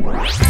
Música